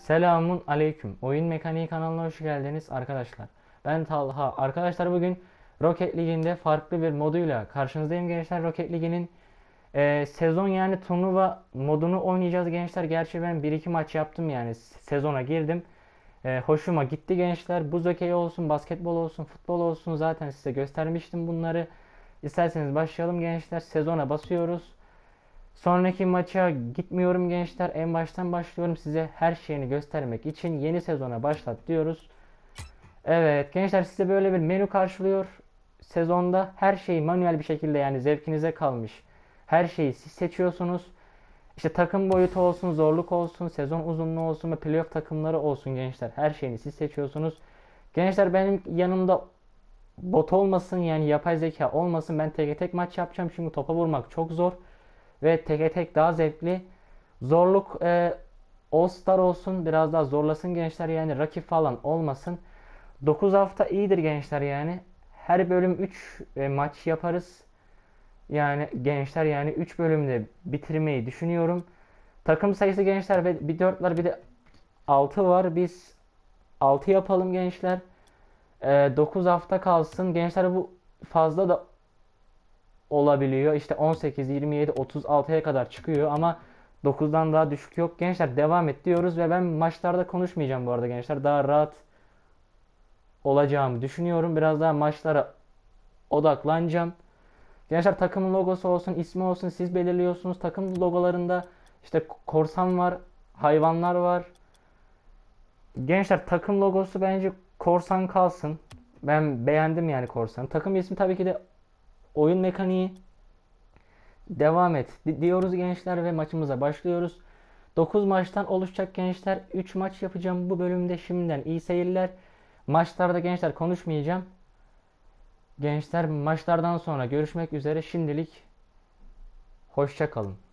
Selamun aleyküm. Oyun Mekaniği kanalına hoş geldiniz arkadaşlar. Ben Talha. Arkadaşlar bugün Rocket Ligi'nde farklı bir moduyla karşınızdayım gençler. Rocket Ligi'nin e, sezon yani turnuva modunu oynayacağız gençler. Gerçi ben 1-2 maç yaptım yani sezona girdim. E, hoşuma gitti gençler. Buz hokeyi olsun, basketbol olsun, futbol olsun zaten size göstermiştim bunları. İsterseniz başlayalım gençler. Sezona basıyoruz. Sonraki maça gitmiyorum gençler. En baştan başlıyorum size her şeyini göstermek için yeni sezona başlat diyoruz. Evet gençler size böyle bir menü karşılıyor. Sezonda her şeyi manuel bir şekilde yani zevkinize kalmış. Her şeyi siz seçiyorsunuz. İşte takım boyutu olsun, zorluk olsun, sezon uzunluğu olsun ve playoff takımları olsun gençler. Her şeyini siz seçiyorsunuz. Gençler benim yanımda bot olmasın yani yapay zeka olmasın. Ben tek tek maç yapacağım çünkü topa vurmak çok zor ve teke tek daha zevkli. Zorluk e, All Star olsun biraz daha zorlasın gençler yani rakip falan olmasın. 9 hafta iyidir gençler yani. Her bölüm 3 e, maç yaparız. Yani gençler yani 3 bölümde bitirmeyi düşünüyorum. Takım sayısı gençler ve bir 4 var bir de 6 var. Biz 6 yapalım gençler. E, 9 hafta kalsın. Gençler bu fazla da olabiliyor. İşte 18, 27, 36'ya kadar çıkıyor ama 9'dan daha düşük yok. Gençler devam et diyoruz ve ben maçlarda konuşmayacağım bu arada gençler. Daha rahat olacağımı düşünüyorum. Biraz daha maçlara odaklanacağım. Gençler takımın logosu olsun, ismi olsun siz belirliyorsunuz. Takım logolarında işte korsan var, hayvanlar var. Gençler takım logosu bence korsan kalsın. Ben beğendim yani korsan. Takım ismi tabii ki de oyun mekaniği devam et diyoruz gençler ve maçımıza başlıyoruz. 9 maçtan oluşacak gençler. 3 maç yapacağım bu bölümde şimdiden iyi seyirler. Maçlarda gençler konuşmayacağım. Gençler maçlardan sonra görüşmek üzere. Şimdilik hoşça kalın.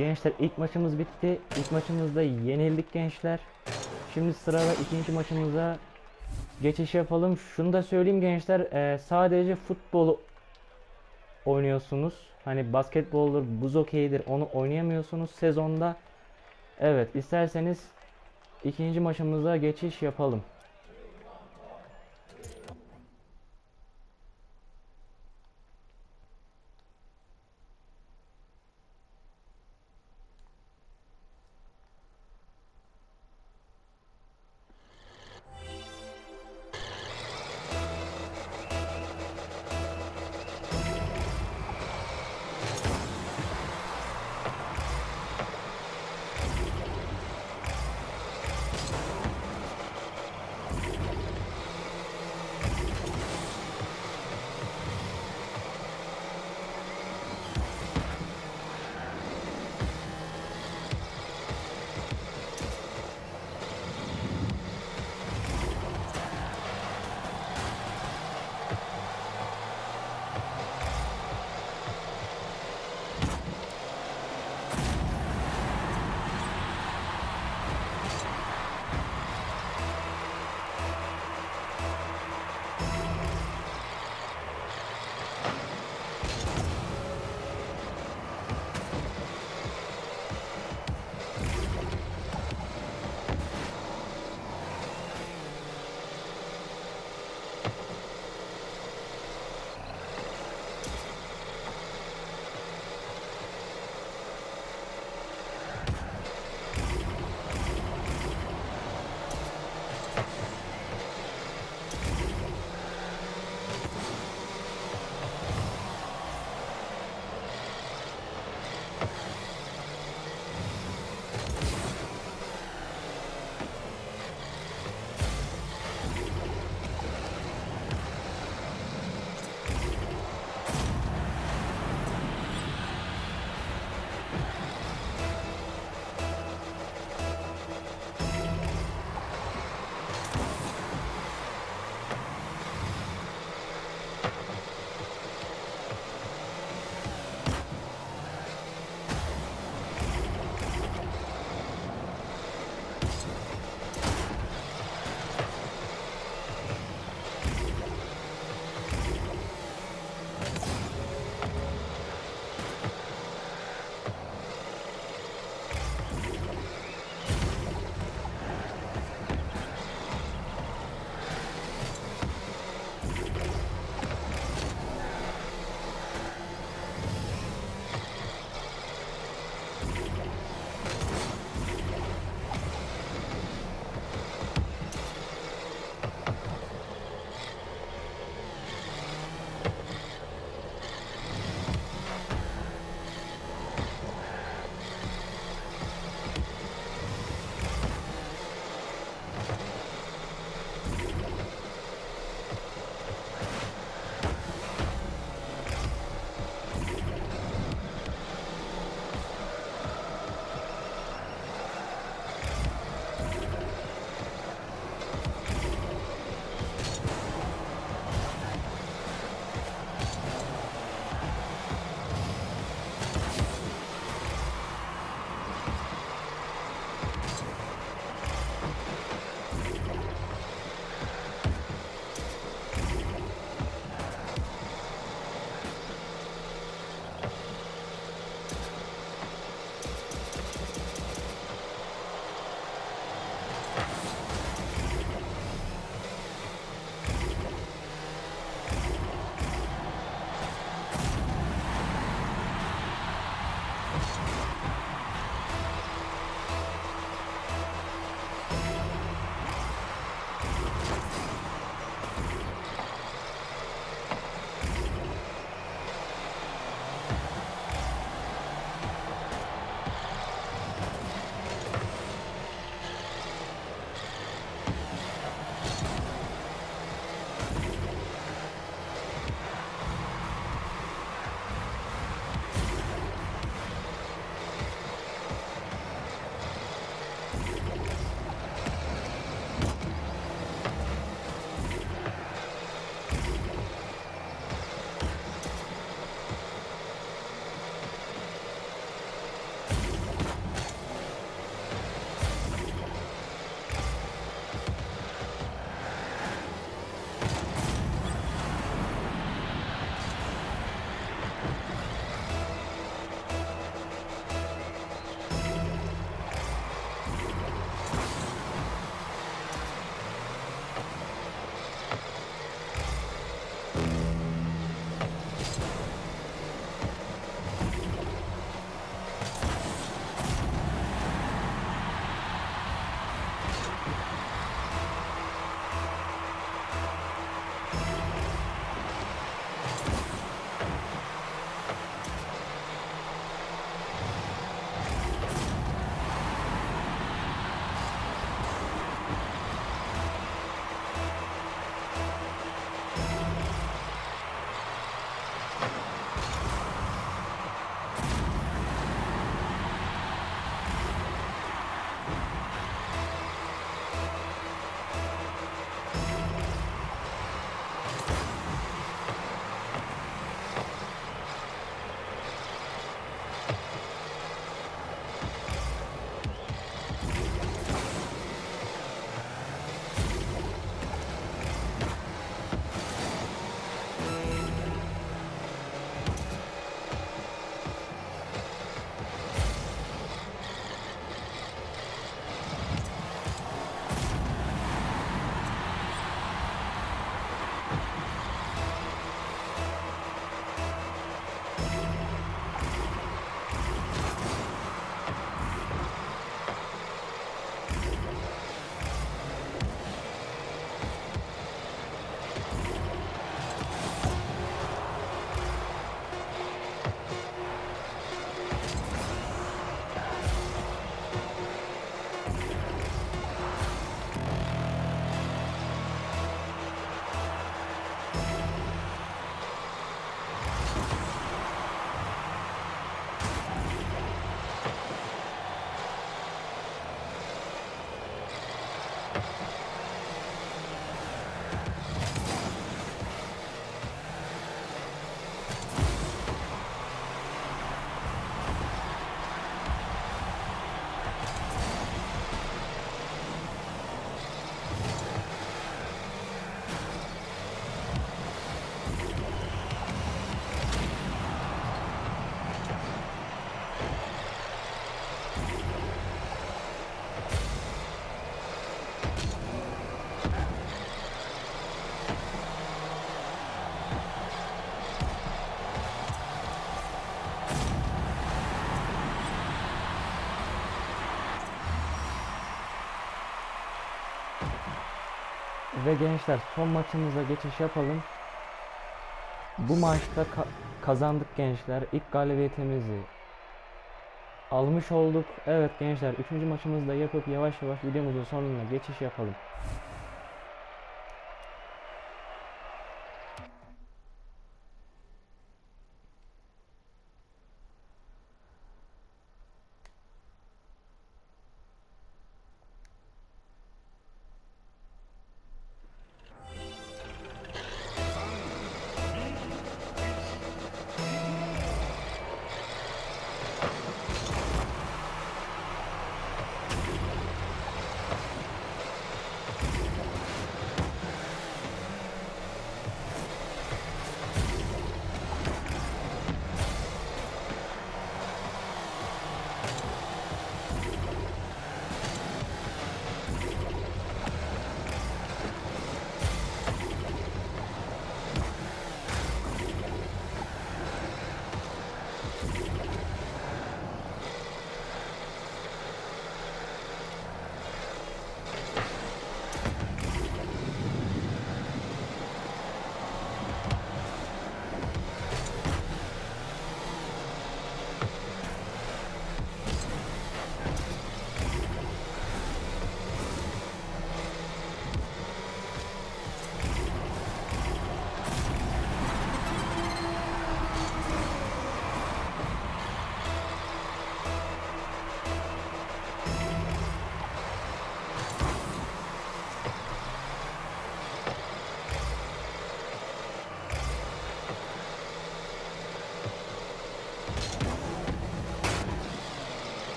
Gençler ilk maçımız bitti. İlk maçımızda yenildik gençler. Şimdi sırada ikinci maçımıza geçiş yapalım. Şunu da söyleyeyim gençler. eee, sadece futbol oynuyorsunuz. Hani basketboldur, buz okeydir onu oynayamıyorsunuz sezonda. Evet isterseniz ikinci maçımıza geçiş yapalım. Ve gençler son maçımıza geçiş yapalım. Bu maçta ka- kazandık gençler. İlk galibiyetimizi almış olduk. Evet gençler 3. maçımızı da yapıp yavaş yavaş videomuzun sonuna geçiş yapalım.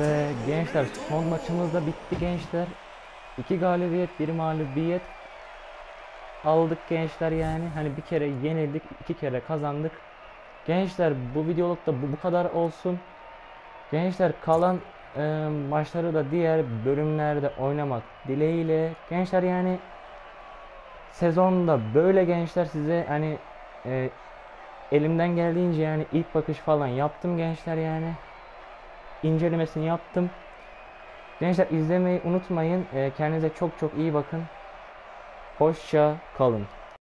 Ve gençler son maçımız da bitti gençler. İki galibiyet, bir mağlubiyet aldık gençler yani. Hani bir kere yenildik, iki kere kazandık. Gençler bu videolukta bu, bu kadar olsun. Gençler kalan e, maçları da diğer bölümlerde oynamak dileğiyle. Gençler yani sezonda böyle gençler size hani e, elimden geldiğince yani ilk bakış falan yaptım gençler yani. İncelemesini yaptım. Gençler izlemeyi unutmayın. E, kendinize çok çok iyi bakın. Hoşça kalın.